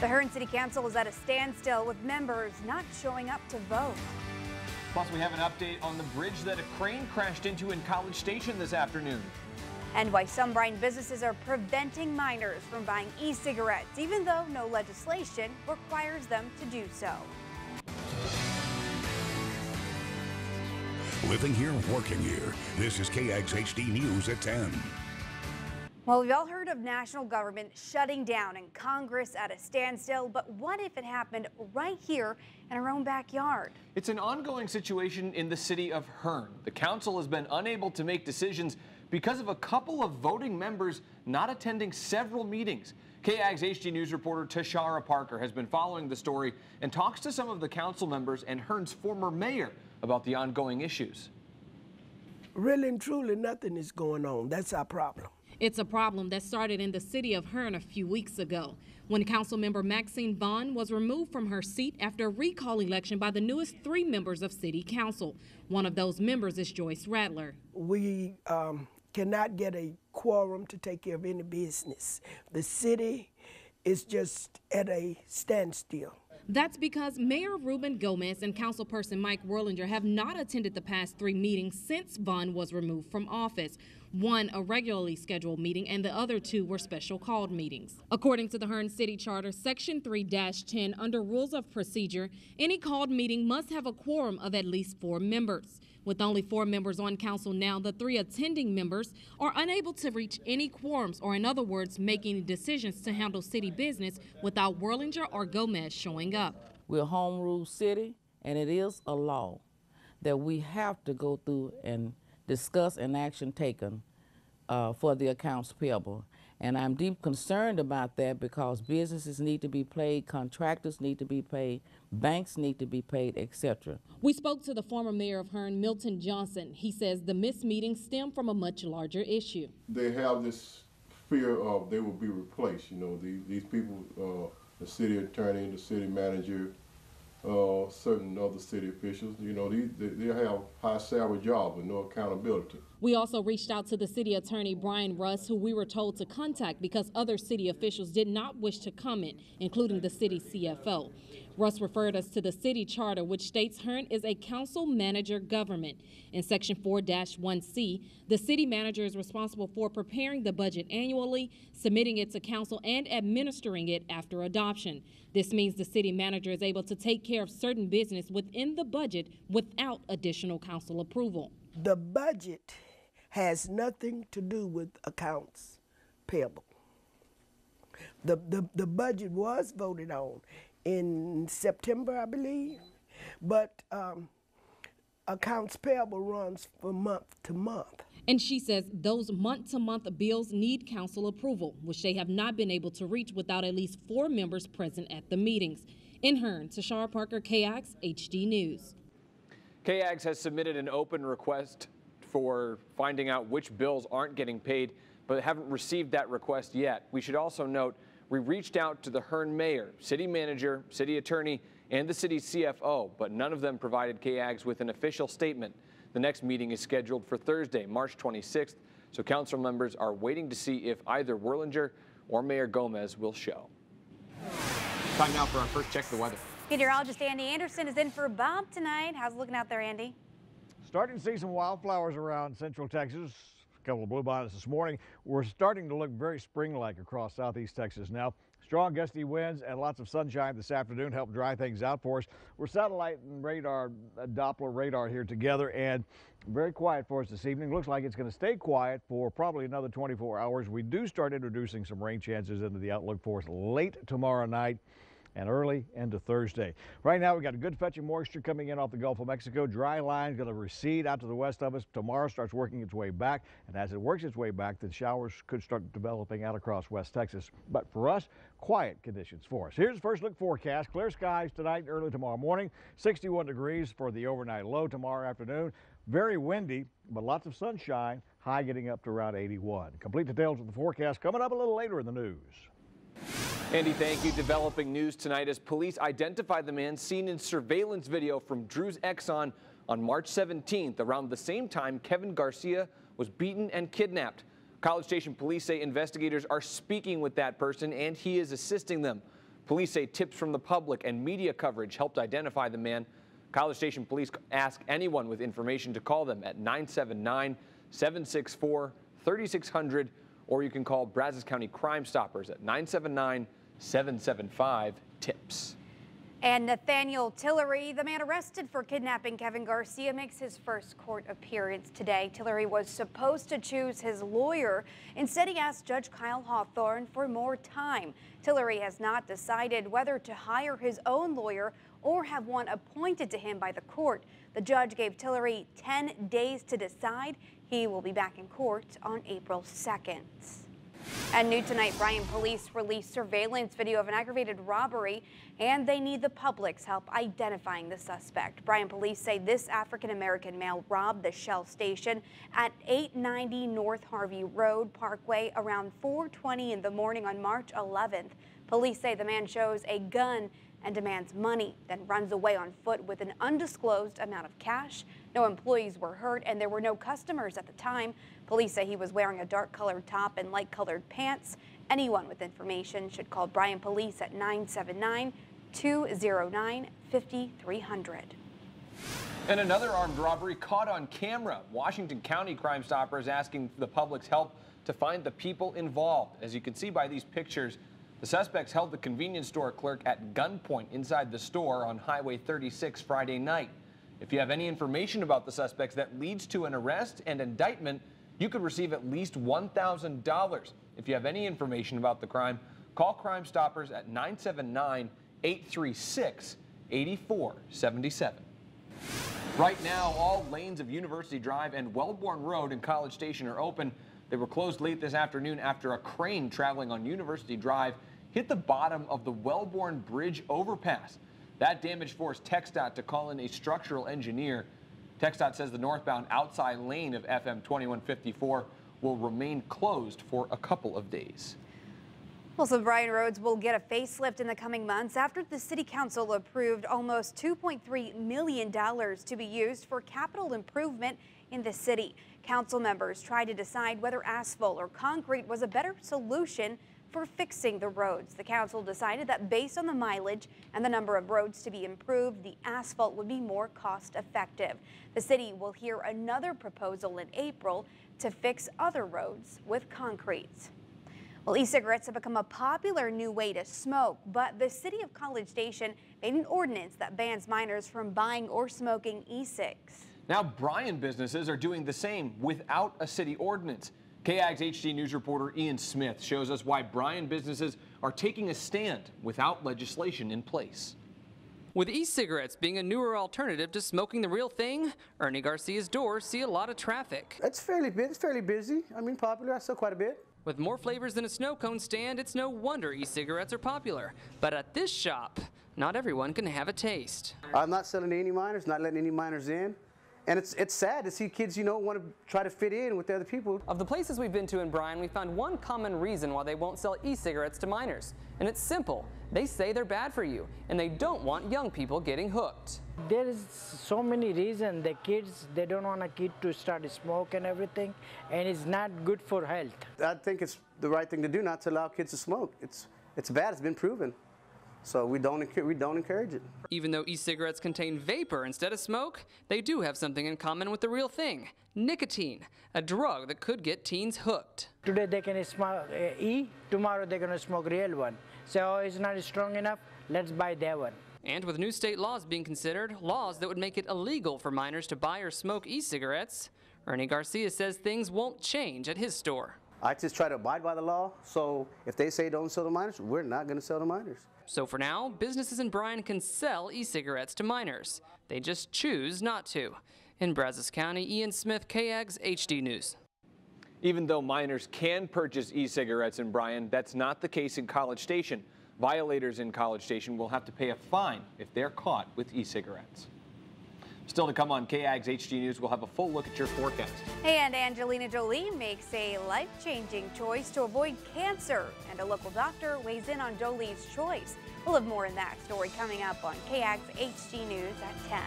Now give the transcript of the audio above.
The Hearne City Council is at a standstill with members not showing up to vote. Plus, we have an update on the bridge that a crane crashed into in College Station this afternoon. And why some Bryan businesses are preventing minors from buying e-cigarettes, even though no legislation requires them to do so. Living here, working here. This is KAGS HD News at 10. Well, we've all heard of national government shutting down and Congress at a standstill, but what if it happened right here in our own backyard? It's an ongoing situation in the city of Hearne. The council has been unable to make decisions because of a couple of voting members not attending several meetings. KAGS HD News reporter Tashara Parker has been following the story and talks to some of the council members and Hearne's former mayor about the ongoing issues. Really and truly, nothing is going on. That's our problem. It's a problem that started in the city of Hearne a few weeks ago when Councilmember Maxine Vaughn was removed from her seat after a recall election by the newest three members of City Council. One of those members is Joyce Rattler. We um, cannot get a quorum to take care of any business. The city is just at a standstill. That's because Mayor Ruben Gomez and Councilperson Mike Worlinger have not attended the past three meetings since Vaughn was removed from office one a regularly scheduled meeting, and the other two were special called meetings. According to the Hearne City Charter, Section 3 10, under Rules of Procedure, any called meeting must have a quorum of at least four members. With only four members on council now, the three attending members are unable to reach any quorums, or in other words, making decisions to handle city business without Worlinger or Gomez showing up. We're a home rule city, and it is a law that we have to go through and discuss and action taken uh, for the accounts payable. And I'm deep concerned about that because businesses need to be paid, contractors need to be paid, banks need to be paid, etc. We spoke to the former mayor of Hearne, Milton Johnson. He says the missed meetings stem from a much larger issue. They have this fear of they will be replaced. You know, these, these people, uh, the city attorney, the city manager, uh, certain other city officials. You know, they, they have high salary jobs with no accountability. We also reached out to the city attorney, Brian Russ, who we were told to contact because other city officials did not wish to comment, including the city CFO. Russ referred us to the city charter, which states Hearne is a council manager government. In section 4-1C, the city manager is responsible for preparing the budget annually, submitting it to council, and administering it after adoption. This means the city manager is able to take care of certain business within the budget without additional council approval. The budget has nothing to do with accounts payable. The, the, the budget was voted on in September, I believe, but um, accounts payable runs from month to month. And she says those month to month bills need council approval, which they have not been able to reach without at least four members present at the meetings. In Hearne, Tashara Parker, KAGS HD News. KAGS has submitted an open request for finding out which bills aren't getting paid, but haven't received that request yet. We should also note we reached out to the Hearne mayor, city manager, city attorney, and the city's CFO, but none of them provided KAGS with an official statement. The next meeting is scheduled for Thursday, March 26th, so council members are waiting to see if either Worlinger or Mayor Gomez will show. Time now for our first check of the weather. Meteorologist Andy Anderson is in for Bob tonight. How's it looking out there, Andy? Starting to see some wildflowers around central Texas a couple of bluebonnets this morning. We're starting to look very spring-like across southeast Texas now. Strong gusty winds and lots of sunshine this afternoon help dry things out for us. We're satellite and radar, uh, Doppler radar here together and very quiet for us this evening. Looks like it's going to stay quiet for probably another 24 hours. We do start introducing some rain chances into the outlook for us late tomorrow night and early into Thursday. Right now, we've got a good fetch of moisture coming in off the Gulf of Mexico. Dry line going to recede out to the west of us. Tomorrow starts working its way back, and as it works its way back, the showers could start developing out across West Texas. But for us, quiet conditions for us. Here's the first look forecast. Clear skies tonight, early tomorrow morning. 61 degrees for the overnight low tomorrow afternoon. Very windy, but lots of sunshine. High getting up to around 81. Complete details of the forecast coming up a little later in the news. Andy, thank you. Developing news tonight as police identify the man seen in surveillance video from Drew's Exxon on March 17th. Around the same time, Kevin Garcia was beaten and kidnapped. College Station police say investigators are speaking with that person and he is assisting them. Police say tips from the public and media coverage helped identify the man. College Station Police ask anyone with information to call them at 979 764 3600, or you can call Brazos County Crime Stoppers at 979 775 TIPS. And Nathaniel Tillery, the man arrested for kidnapping Kevin Garcia, makes his first court appearance today. Tillery was supposed to choose his lawyer. Instead, he asked Judge Kyle Hawthorne for more time. Tillery has not decided whether to hire his own lawyer or have one appointed to him by the court. The judge gave Tillery 10 days to decide. He will be back in court on April 2nd. And new tonight, Bryan police released surveillance video of an aggravated robbery, and they need the public's help identifying the suspect. Bryan police say this African-American male robbed the Shell station at 890 North Harvey Road Parkway around 420 in the morning on March 11th. Police say the man shows a gun and demands money, then runs away on foot with an undisclosed amount of cash. No employees were hurt and there were no customers at the time. Police say he was wearing a dark colored top and light colored pants. Anyone with information should call Bryan Police at 979 209 5300. And another armed robbery caught on camera. Washington County Crime Stoppers asking the public's help to find the people involved. As you can see by these pictures, the suspects held the convenience store clerk at gunpoint inside the store on Highway 36 Friday night. If you have any information about the suspects that leads to an arrest and indictment, you could receive at least $1,000. If you have any information about the crime, call Crime Stoppers at 979 836 8477. Right now, all lanes of University Drive and Wellborn Road in College Station are open. They were closed late this afternoon after a crane traveling on University Drive hit the bottom of the Wellborn Bridge overpass. That damage forced TxDOT to call in a structural engineer. TxDOT says the northbound outside lane of FM 2154 will remain closed for a couple of days. Well, some Bryan roads will get a facelift in the coming months after the City Council approved almost $2.3 million to be used for capital improvement in the city. Council members tried to decide whether asphalt or concrete was a better solution for fixing the roads. The council decided that based on the mileage and the number of roads to be improved, the asphalt would be more cost effective. The city will hear another proposal in April to fix other roads with concrete. Well, e-cigarettes have become a popular new way to smoke, but the city of College Station made an ordinance that bans minors from buying or smoking e-cigs. Now, Bryan businesses are doing the same without a city ordinance. KAGS HD News reporter Ian Smith shows us why Bryan businesses are taking a stand without legislation in place. With e-cigarettes being a newer alternative to smoking the real thing, Ernie Garcia's doors see a lot of traffic. It's fairly it's fairly busy. I mean, popular. I sell quite a bit. With more flavors than a snow cone stand, it's no wonder e-cigarettes are popular. But at this shop, not everyone can have a taste. I'm not selling to any minors, not letting any minors in. And it's, it's sad to see kids, you know, want to try to fit in with the other people. Of the places we've been to in Bryan, we found one common reason why they won't sell e-cigarettes to minors. And it's simple. They say they're bad for you, and they don't want young people getting hooked. There is so many reasons. The kids, they don't want a kid to start smoke and everything, and it's not good for health. I think it's the right thing to do not to allow kids to smoke. It's, it's bad. It's been proven. So we don't, we don't encourage it. Even though e-cigarettes contain vapor instead of smoke, they do have something in common with the real thing, nicotine, a drug that could get teens hooked. Today they can smoke uh, E, tomorrow they're going to smoke real one. So it's not strong enough, let's buy that one. And with new state laws being considered, laws that would make it illegal for minors to buy or smoke e-cigarettes, Ernie Garcia says things won't change at his store. I just try to abide by the law, so if they say don't sell to minors, we're not going to sell to minors. So for now, businesses in Bryan can sell e-cigarettes to minors. They just choose not to. In Brazos County, Ian Smith, KAGS HD News. Even though minors can purchase e-cigarettes in Bryan, that's not the case in College Station. Violators in College Station will have to pay a fine if they're caught with e-cigarettes. Still to come on KAGS HD News, we'll have a full look at your forecast. And Angelina Jolie makes a life-changing choice to avoid cancer. And a local doctor weighs in on Jolie's choice. We'll have more in that story coming up on KAGS HD News at 10.